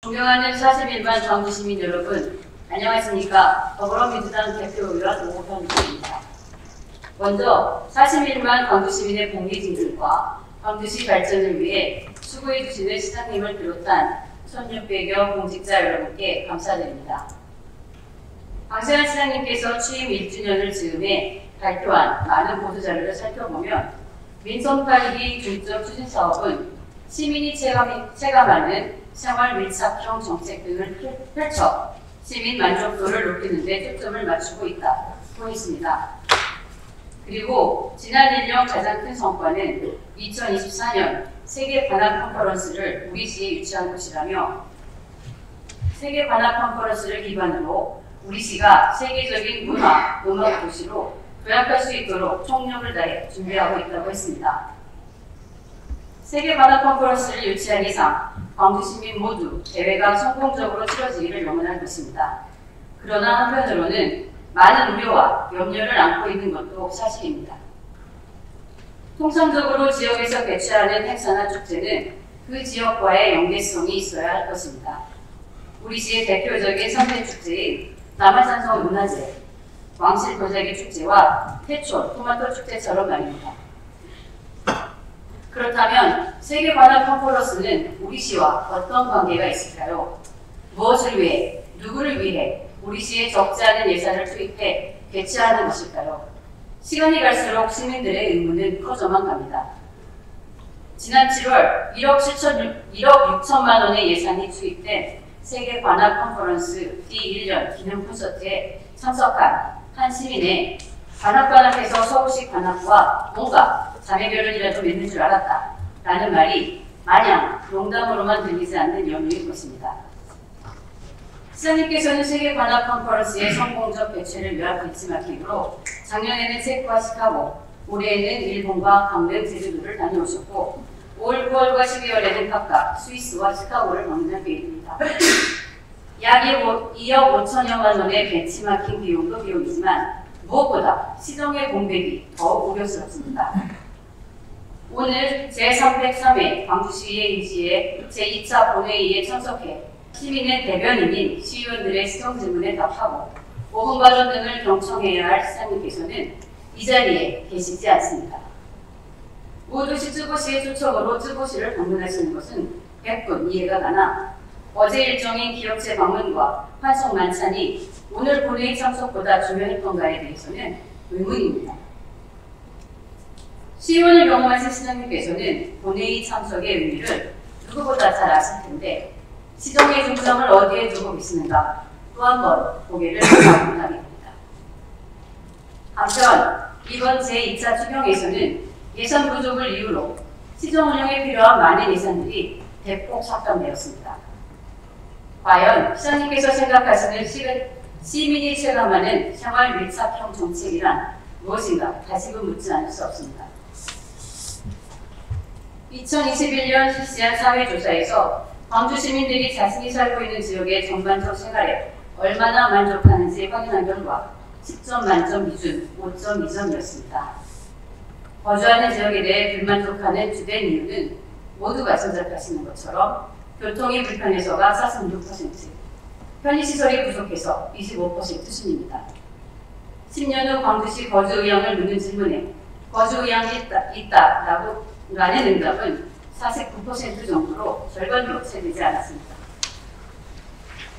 존경하는 41만 광주 시민 여러분, 안녕하십니까. 더불어민주당 대표의원 오현주입니다. 먼저 41만 광주 시민의 복리 증진과 광주시 발전을 위해 수고해 주시는 시장님을 비롯한 1600여 공직자 여러분께 감사드립니다. 강세현 시장님께서 취임 1주년을 즈음해 발표한 많은 보도자료를 살펴보면 민선 8기 중점 추진 사업은 시민이 체감, 체감하는 생활 밀착형 정책 등을 펼- 펼쳐 시민 만족도를 높이는 데 초점을 맞추고 있다 보였습니다. 그리고 지난 1년 가장 큰 성과는 2024년 세계 관악 컨퍼런스를 우리 시에 유치한 것이라며 세계 관악 컨퍼런스를 기반으로 우리 시가 세계적인 문화, 음악 도시로 도약할 수 있도록 총력을 다해 준비하고 있다고 했습니다. 세계 관악 컨퍼런스를 유치한 이상 광주 시민 모두 대회가 성공적으로 치러지기를 영원할 것입니다. 그러나 한편으로는 많은 우려와 염려를 안고 있는 것도 사실입니다. 통상적으로 지역에서 개최하는 행사나 축제는 그 지역과의 연계성이 있어야 할 것입니다. 우리 시의 대표적인 선대 축제인 남한산성 문화제, 왕실 도자기 축제와 태촌 토마토 축제처럼 말입니다. 그렇다면 세계 관악 컨퍼런스는 우리 시와 어떤 관계가 있을까요? 무엇을 위해, 누구를 위해 우리 시에 적지 않은 예산을 투입해 개최하는 것일까요? 시간이 갈수록 시민들의 의문은 커져만 갑니다. 지난 7월 1억 7천, 1억 6천만 원의 예산이 투입된 세계 관악 컨퍼런스 D1년 기념 콘서트에 참석한 한 시민의 관악관악에서 서울시 관악과 뭔가 자매결연이라도 맺는 줄 알았다. 라는 말이 마냥 농담으로만 들리지 않는 연유일 것입니다. 시장님께서는 세계 관악 컨퍼런스의 성공적 개최를 위한 벤치마킹으로 작년에는 체코와 시카고, 올해에는 일본과 강릉, 제주도를 다녀오셨고, 올 9월과 12월에는 각각 스위스와 시카고를 방문할 계획입니다. 약 2억 5천여만 원의 벤치마킹 비용도 비용이지만 무엇보다 시정의 공백이 더욱 우려스럽습니다. 오늘 제303회 광주시의 임시회 제2차 본회의에 참석해 시민의 대변인인 시의원들의 시정 질문에 답하고 5분 발언 등을 경청해야 할 시장님께서는 이 자리에 계시지 않습니다. 모두시 쯔보시의 초청으로 쯔보시를 방문하시는 것은 100분 이해가 가나 어제 일정인 기업체 방문과 환송 만찬이 오늘 본회의 참석보다 중요했던가에 대해서는 의문입니다. 시의원을 경험하신 시장님께서는 본회의 참석의 의미를 누구보다 잘 아실 텐데 시정의 중점을 어디에 두고 계시는가 또한 번 고개를 가문하게 됩니다. 한편 이번 제2차 추경에서는 예산 부족을 이유로 시정 운영에 필요한 많은 예산들이 대폭 삭감되었습니다. 과연 시장님께서 생각하시는 시, 시민이 체감하는 생활 밀착형 정책이란 무엇인가 다시금 묻지 않을 수 없습니다. 2021년 실시한 사회조사에서 광주 시민들이 자신이 살고 있는 지역의 전반적 생활에 얼마나 만족하는지 확인한 결과 10점 만점 기준 5.2점이었습니다. 거주하는 지역에 대해 불만족하는 주된 이유는 모두가 짐작하시는 것처럼 교통이 불편해서가 46%, 편의시설이 부족해서 25% 순입니다. 10년 후 광주시 거주 의향을 묻는 질문에 거주 의향이 있다, 있다 라고 라는 응답은 49% 정도로 절반도 채 되지 않았습니다.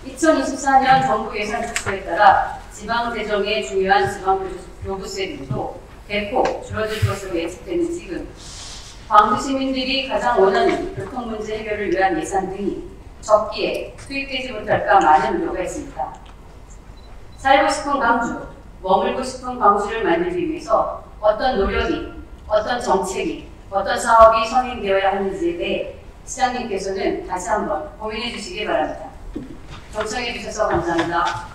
2024년 정부 예산 축소에 따라 지방 재정의 중요한 지방 교부세 등도 대폭 줄어들 것으로 예측되는 지금 광주 시민들이 가장 원하는 교통 문제 해결을 위한 예산 등이 적기에 투입되지 못할까 많은 우려가 있습니다. 살고 싶은 광주, 머물고 싶은 광주를 만들기 위해서 어떤 노력이, 어떤 정책이, 어떤 사업이 선행되어야 하는지에 대해 시장님께서는 다시 한번 고민해 주시기 바랍니다. 경청해 주셔서 감사합니다.